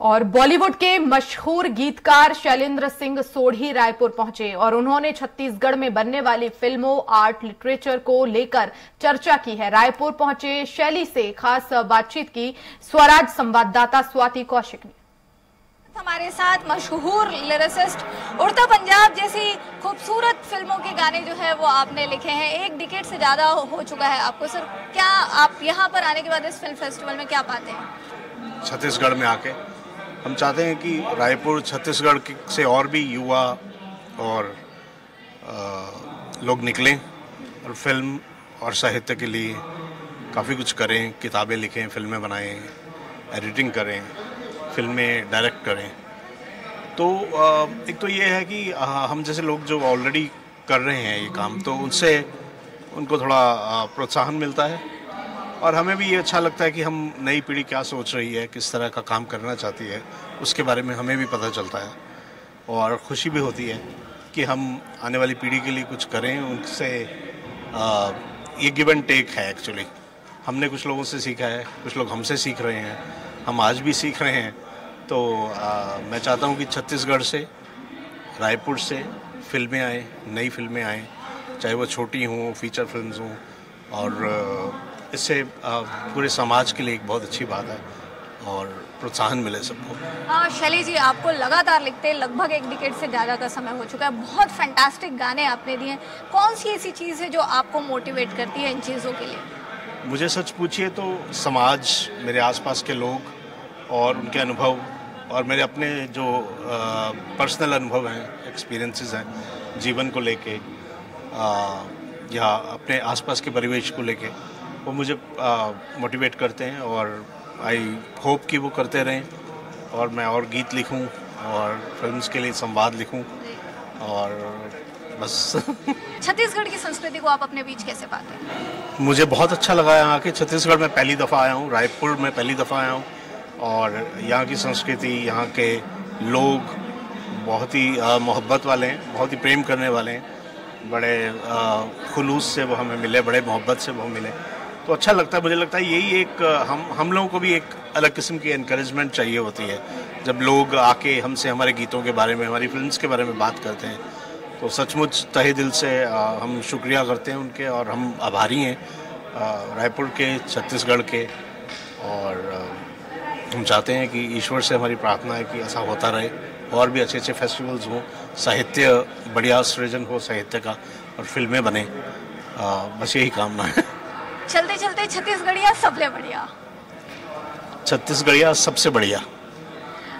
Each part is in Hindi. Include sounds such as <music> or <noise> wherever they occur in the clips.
और बॉलीवुड के मशहूर गीतकार शैलेंद्र सिंह सोढ़ी रायपुर पहुँचे और उन्होंने छत्तीसगढ़ में बनने वाली फ़िल्मों आर्ट लिटरेचर को लेकर चर्चा की है। रायपुर पहुँचे शैली से खास बातचीत की स्वराज संवाददाता स्वाति कौशिक ने। हमारे साथ मशहूर लिरिसिस्ट उड़ता पंजाब जैसी खूबसूरत फ़िल्मों के गाने जो है वो आपने लिखे हैं। एक डिकेट से ज़्यादा हो चुका है आपको। सर क्या आप यहाँ पर आने के बाद इस फ़िल्म फेस्टिवल में क्या पाते हैं? छत्तीसगढ़ में आके। हम चाहते हैं कि रायपुर छत्तीसगढ़ से और भी युवा और आ, लोग निकलें और फ़िल्म और साहित्य के लिए काफ़ी कुछ करें किताबें लिखें फ़िल्में बनाएँ एडिटिंग करें फ़िल्में डायरेक्ट करें। तो एक तो ये है कि हम जैसे लोग जो ऑलरेडी कर रहे हैं ये काम तो उनसे उनको थोड़ा प्रोत्साहन मिलता है। और हमें भी ये अच्छा लगता है कि हम नई पीढ़ी क्या सोच रही है किस तरह का काम करना चाहती है उसके बारे में हमें भी पता चलता है। और खुशी भी होती है कि हम आने वाली पीढ़ी के लिए कुछ करें उनसे आ, ये गिव एंड टेक है एक्चुअली हमने कुछ लोगों से सीखा है कुछ लोग हमसे सीख रहे हैं हम आज भी सीख रहे हैं। तो आ, मैं चाहता हूँ कि छत्तीसगढ़ से रायपुर से फ़िल्में आएँ नई फ़िल्में आएँ चाहे वो छोटी हों फीचर फ़िल्म हों और इससे पूरे समाज के लिए एक बहुत अच्छी बात है और प्रोत्साहन मिले सबको। शैली जी आपको लगातार लिखते लगभग एक डिकेट से ज़्यादा का समय हो चुका है। बहुत फैंटास्टिक गाने आपने दिए कौन सी ऐसी चीज़ है जो आपको मोटिवेट करती है इन चीज़ों के लिए? मुझे सच पूछिए तो समाज मेरे आसपास के लोग और उनके अनुभव और मेरे अपने जो पर्सनल अनुभव हैं एक्सपीरियंसेस हैं जीवन को लेके या अपने आसपास के परिवेश को लेके वो मुझे मोटिवेट करते हैं और आई होप कि वो करते रहें और मैं और गीत लिखूं और फ़िल्म के लिए संवाद लिखूं और बस। <laughs> छत्तीसगढ़ की संस्कृति को आप अपने बीच कैसे पाते हैं? मुझे बहुत अच्छा लगा यहाँ के। छत्तीसगढ़ में पहली दफ़ा आया हूँ रायपुर में पहली दफ़ा आया हूँ और यहाँ की संस्कृति यहाँ के लोग बहुत ही मोहब्बत वाले हैं बहुत ही प्रेम करने वाले हैं। बड़े खुलूस से वो हमें मिले बड़े मोहब्बत से वो मिले। तो अच्छा लगता है, मुझे लगता है यही एक, हम हम लोगों को भी एक अलग किस्म की इनक्रेजमेंट चाहिए होती है। जब लोग आके हमसे हमारे गीतों के बारे में, हमारी फिल्म्स के बारे में बात करते हैं तो सचमुच तहे दिल से हम शुक्रिया करते हैं उनके और हम आभारी हैं रायपुर के, छत्तीसगढ़ के और हम चाहते हैं कि ईश्वर से हमारी प्रार्थना है कि ऐसा होता रहे और भी अच्छे अच्छे फेस्टिवल्स हों, साहित्य, बढ़िया सृजन हो साहित्य का और फ़िल्में बने। बस यही कामना है। चलते चलते छत्तीसगढ़िया सबसे बढ़िया। छत्तीसगढ़िया सबसे बढ़िया।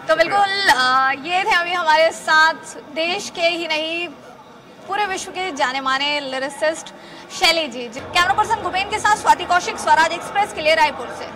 तो बिल्कुल ये थे अभी हमारे साथ देश के ही नहीं पूरे विश्व के जाने माने लिरिसिस्ट शैली जी। कैमरा पर्सन भूपेन के साथ स्वाति कौशिक स्वराज एक्सप्रेस के लिए रायपुर से।